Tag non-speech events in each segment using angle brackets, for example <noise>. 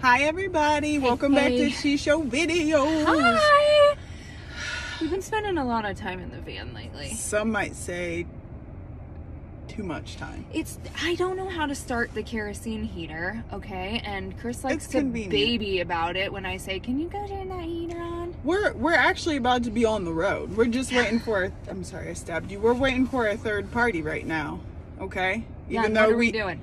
Hi everybody, welcome back to She Show Videos. Hi. We've been spending a lot of time in the van lately. Some might say too much time. It's I don't know how to start the kerosene heater, okay? And Chris likes It's to convenient. baby about it when I say, "Can you go turn that heater on?" We're we're actually about to be on the road. We're just waiting for. A, I'm sorry, I stabbed you. We're waiting for a third party right now. Okay. yeah, and what are we doing?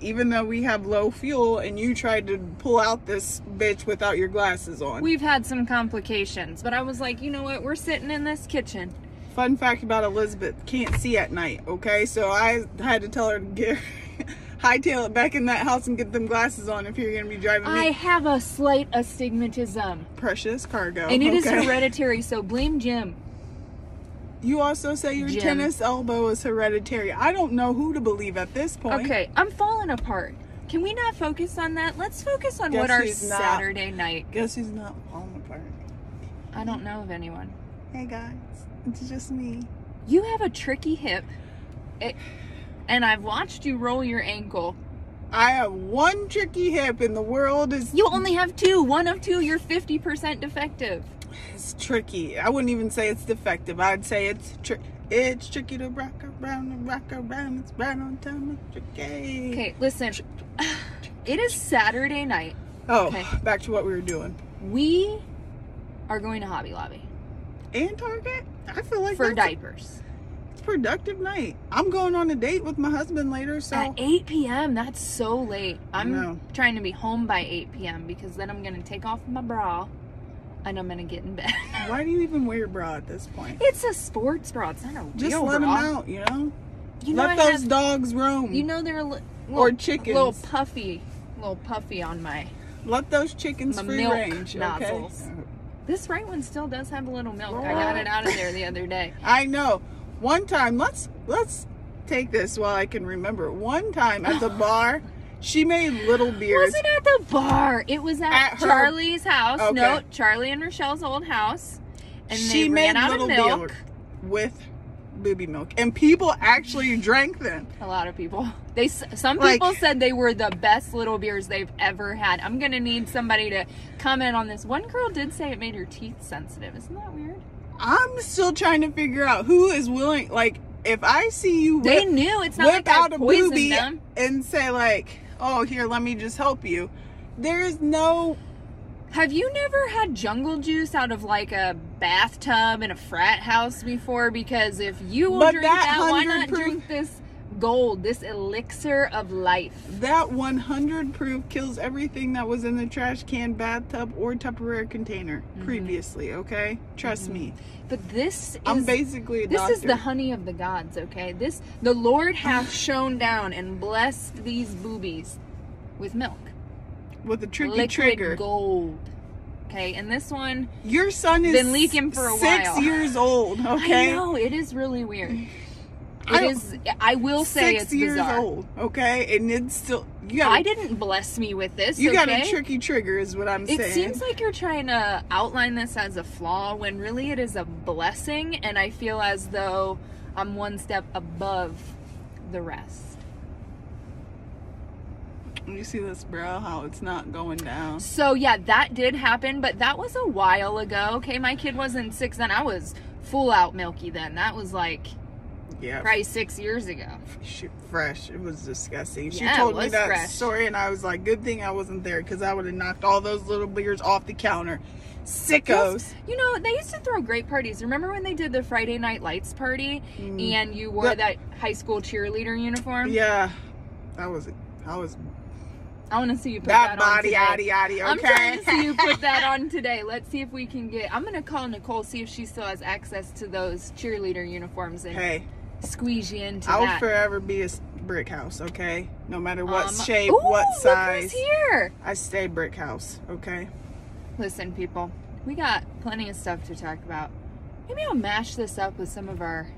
Even though we have low fuel and you tried to pull out this bitch without your glasses on. We've had some complications, but I was like, you know what? We're sitting in this kitchen. Fun fact about Elizabeth can't see at night, okay? So I had to tell her to get <laughs> hightail it back in that house and get them glasses on if you're gonna be driving I me. have a slight astigmatism, Precious cargo. and it is okay? hereditary. So blame Jim. You also say your Jim. tennis elbow is hereditary. I don't know who to believe at this point. Okay, I'm falling apart. Can we not focus on that? Let's focus on Guess what our who's not? Saturday night. Guess who's not falling apart? I don't know of anyone. Hey guys, it's just me. You have a tricky hip, it, and I've watched you roll your ankle. I have one tricky hip in the world is You only have two. One of two, you're 50% defective. It's tricky. I wouldn't even say it's defective. I'd say it's tri- it's tricky to rock around and rock around. It's right on time. It's tricky. Okay, listen. <sighs> It is Saturday night. Oh, Okay. back to what we were doing. We are going to Hobby Lobby And Target. I feel like for diapers. a productive night. I'm going on a date with my husband later, so At 8 p.m., that's so late. I'm trying to be home by 8 p.m. because then I'm going to take off my bra and I'm to get in bed. <laughs> why do you even wear a bra at this point? it's a sports bra. It's not a Just real let them out, you know. You know, let I those have- dogs roam. You know they're a li- Or little- chickens. little puffy, little puffy on my. let those chickens free range. nozzles. Okay. This right one still does have a little milk. I got it out of there the other day. <laughs> I know. One time, let's let's take this while I can remember. One time at the <laughs> bar, she made little beers. Wasn't at the bar. It was at, At her- Charlie's house. Okay. No, Charlie and Rochelle's old house. And she they made ran out of milk. with booby milk, and people actually drank them. A lot of people. They some Like- people said they were the best little beers they've ever had. I'm gonna need somebody to comment on this. One girl did say it made her teeth sensitive. Isn't that weird? I'm still trying to figure out who is willing. Like, if I see you They knew. It's not whip like out a booby them. and say like, "Oh, here, let me just help you," there is no Have you never had jungle juice out of like a bathtub in a frat house before? Because if you will drink that that, why not drink this gold, this elixir of life? that 100 proof kills everything that was in the trash can, bathtub, or Tupperware container Mm-hmm. previously. Okay, trust me. But this is I'm basically a this doctor. is the honey of the gods, okay? This the Lord hath <sighs> shone down and blessed these boobies with milk. with a tricky Liquid trigger. gold. Okay, and this one Your son is Been leaking for a six while. years old. <laughs> Okay, I know, it is really weird. <laughs> I It is I will say six it's years bizarre. old. Okay, and it's still you got. I didn't bless me with this. You got a tricky trigger, is what I'm It saying. It seems like you're trying to outline this as a flaw when really it is a blessing, and I feel as though I'm one step above the rest. you see this, bro? How it's not going down. So, yeah, that did happen, but that was a while ago. Okay, my kid wasn't six then. I was full out milky then. That was like Yeah, probably six years ago. She, fresh. It was disgusting. She Yeah, told me that fresh. story, and I was like, "Good thing I wasn't there, because I would have knocked all those little beers off the counter." Sickos. You know, they used to throw great parties. Remember when they did the Friday Night Lights party Mm. and you wore that high school cheerleader uniform? Yeah, that was. I was I want to see you put that that, on body, today. yaddy, yaddy. Okay. I'm trying to see you put <laughs> that on today. Let's see if we can get. I'm gonna call Nicole see if she still has access to those cheerleader uniforms and hey, squeeze you into I will that. forever be a brick house. Okay, no matter what Um, shape, ooh, what size, here. I stay brick house. Okay. Listen, people, we got plenty of stuff to talk about. Maybe I'll mash this up with some of our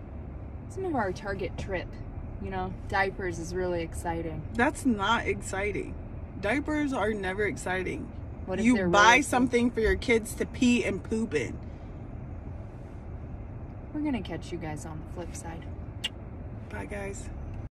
some of our Target trip. You know, diapers is really exciting. That's not exciting. Diapers are never exciting. What if you buy really- something for your kids to pee and poop in. We're gonna catch you guys on the flip side. Bye, guys.